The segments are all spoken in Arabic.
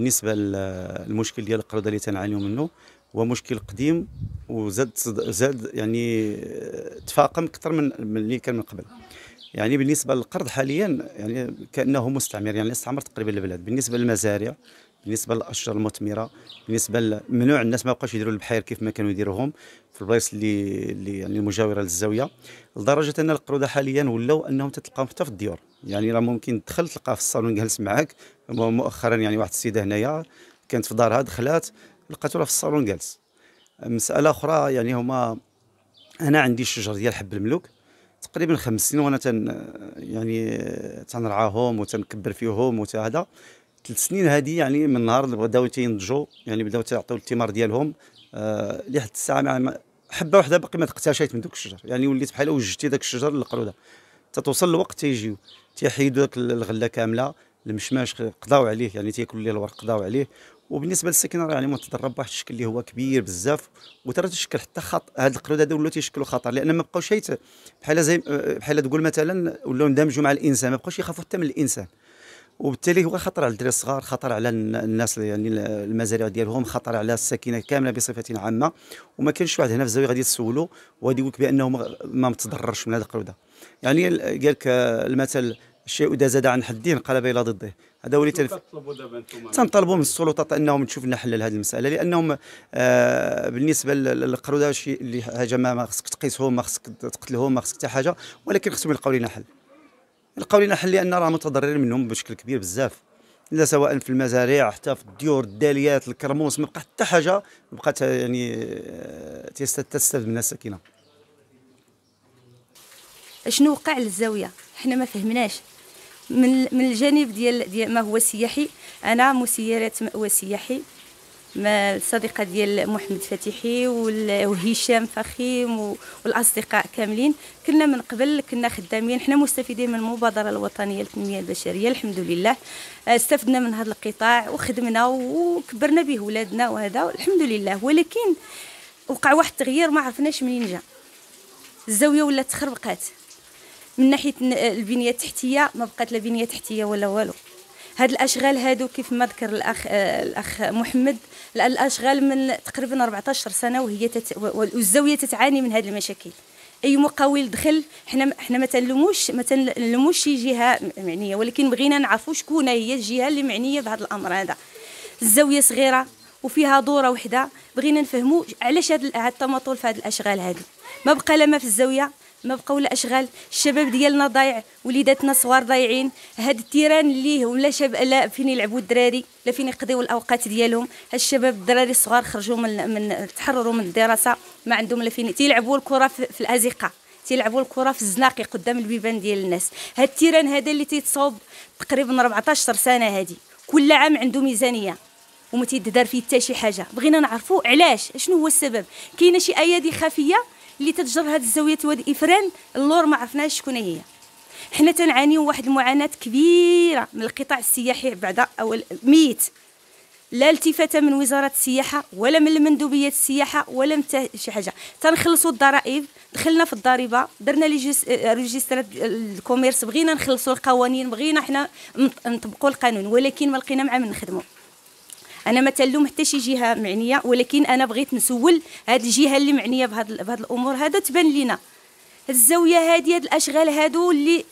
بالنسبة للمشكل ديال القروضه اللي تنعانيو منه هو مشكل قديم وزاد زاد يعني تفاقم أكثر من اللي كان من قبل. يعني بالنسبة للقرض حاليا يعني كأنه مستعمر يعني استعمر تقريبا البلاد. بالنسبة للمزارع بالنسبة للأشجار المثمرة بالنسبة لممنوع الناس ما بقاوش يديروا البحير كيف ما كانوا يديروهم في البلايص اللي اللي يعني المجاورة للزاوية لدرجة أن القرودة حاليا ولاو أنهم تتلقاهم حتى في الديور. يعني راه ممكن تدخل تلقاه في الصالون جالس معاك مؤخرا يعني واحد السيدة هنايا كانت في دارها دخلات لقاتو راه في الصالون جالس. مسألة أخرى يعني هما أنا عندي الشجر ديال حب الملوك تقريبا خمس سنين وأنا تن يعني تنرعاهم وتنكبر فيهم وهذا ثلاث سنين هذه يعني من النهار اللي بداو تينضجوا يعني بداو تيعطيو الثمار ديالهم آه لحد الساعة مع حبة واحدة باقي ما تقتشيت من دوك الشجر. يعني وليت بحال وجدتي داك الشجر للقرودة. تتوصل الوقت تيجيو تيحيدوا داك الغلة كاملة المشماش قضاو عليه يعني تياكلوا ليه الورق قضاو عليه. وبالنسبة للسكينة راه يعني متضرب بواحد الشكل اللي هو كبير بزاف وترى تشكل حتى خط هاد القرود هادو ولاو تيشكلوا خطر لأن ما بقاوش بحال زي بحال تقول مثلا ولاو اندمجوا مع الإنسان ما بقاوش يخافوا حتى من الإنسان. وبالتالي هو خطر على الدراري الصغار خطر على الناس يعني المزارع ديالهم خطر على الساكنة كاملة بصفه عامة. وما كانش واحد هنا في الزاوية غادي تسولو وغادي يقول لك بأنه ما متضررش من هذا القروده يعني قال لك المثل الشيء إذا زاد عن حدين قلب إلى ضده هذا هو اللي تنف... تنطلبوا من السلطات أنهم تشوف لنا حل لهذه المسألة لأنهم آه بالنسبة للقروده شيء اللي حاجة ما خصك تقيسهم ما خصك تقتلهم ما خصك حتى حاجة ولكن خصهم يلقاو لنا حل. لقاو لنا حل لأن راه متضررين منهم بشكل كبير بزاف. لا سواء في المزارع حتى في الديور الداليات الكرموس ما بقى حتى حاجة بقات يعني آه، تستفد منها السكينه شنو وقع للزاوية؟ حنا ما فهمناش. من من الجانب ديال ديال ما هو سياحي أنا مسيرة مأوى سياحي. الصديقة ديال محمد فتيحي وهشام فخيم والأصدقاء كاملين. كنا من قبل كنا خدامين. حنا مستفيدين من المبادرة الوطنية للتنمية البشرية الحمد لله. استفدنا من هذا القطاع وخدمنا وكبرنا به ولادنا وهذا الحمد لله. ولكن وقع واحد التغيير ما عرفناش منين جا. الزاوية ولات تخربقات. من ناحية البنية التحتية ما بقات لا بنية تحتية ولا والو. هاد الأشغال هادو كيف ما ذكر الاخ الأخ محمد الأشغال من تقريبا 14 سنة وهي تت... والزاوية تتعاني من هذه المشاكل. أي مقاول دخل حنا حنا ما تنلموش ما تنلموش شي جهة معنية ولكن بغينا نعرفوا شكون هي الجهة اللي معنية بهذا الأمر هذا. الزاوية صغيرة وفيها دورة وحدة. بغينا نفهموا علاش هذا التماطل في هذه الأشغال هذه ما بقى لا ما في الزاوية ما بقاو لا أشغال. الشباب ديالنا ضايع وليداتنا صغار ضايعين. هاد ال terrain اللي ولا شاب لا فين يلعبوا الدراري لا فين يقضيو الأوقات ديالهم. هاد الشباب الدراري الصغار خرجوا من من تحرروا من الدراسة. ما عندهم لا فين تيلعبوا الكرة في, في الأزقة. تيلعبوا الكرة في الزناقي قدام البيبان ديال الناس. هاد ال terrain هذا اللي تيتصاوب تقريبا 14 سنة هادي. كل عام عنده ميزانية. وما تيدار فيه حتى شي حاجة. بغينا نعرفوا علاش شنو هو السبب؟ كاينة شي أيادي خفية اللي تتجر هذه الزاويه وادي افران اللور ما عرفناش شكون هي. حنا تنعانيو واحد المعاناة كبيرة من القطاع السياحي بعد أول ميت. لا التفاته من وزارة السياحة ولا من المندوبيه السياحة ولا من شي حاجة. تنخلصوا الضرائب. دخلنا في الضريبة درنا les registres de commerce. بغينا نخلصوا القوانين بغينا حنا نطبقوا القانون. ولكن ما لقينا مع من نخدموا أنا ما تلوم حتى شي جهة معنية ولكن أنا بغيت نسول هذه الجهة اللي معنية بهذه بهذه الأمور. هذا تبان لينا. الزاوية هذه هاد الأشغال هادو اللي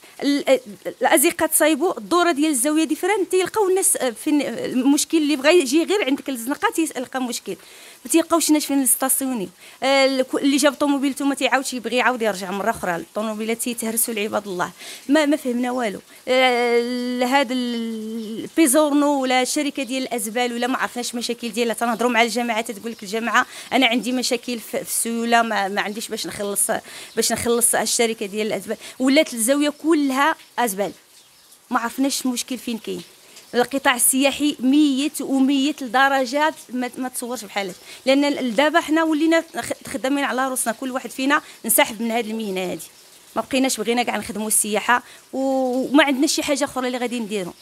الازقه تصايبوا الدورة ديال الزاوية ديفران تيلقاو الناس فين المشكل اللي بغى يجي غير عندك الزنقة تيلقى مشكل. ما تيلقاوش الناس فين ن stationner آه، اللي جاب طوموبيلته ما تيعاودش يبغي يعاود يرجع مرة أخرى. الطوموبيلات تيتهرسوا لعباد الله. ما ما فهمنا والو. آه، هذا البيزورنو ولا الشركة ديال الأزبال ولا ما عرفناش مشاكل ديالها. تنهضروا مع الجماعات تقول لك الجماعة أنا عندي مشاكل في السيولة ما, ما عنديش باش نخلص باش نخلص الشركة ديال الأزبال. ولات الزاوية كلها أزبال. ما عرفناش المشكل فين كاين. القطاع السياحي ميت وميت لدرجات ما, تصورش بحالات لأن دابا حنا ولينا خدامين على راسنا كل واحد فينا نسحب من هذه المهنة هذه ما بقيناش بغينا كاع نخدموا السياحة وما عندناش شي حاجة أخرى اللي غادي نديرو.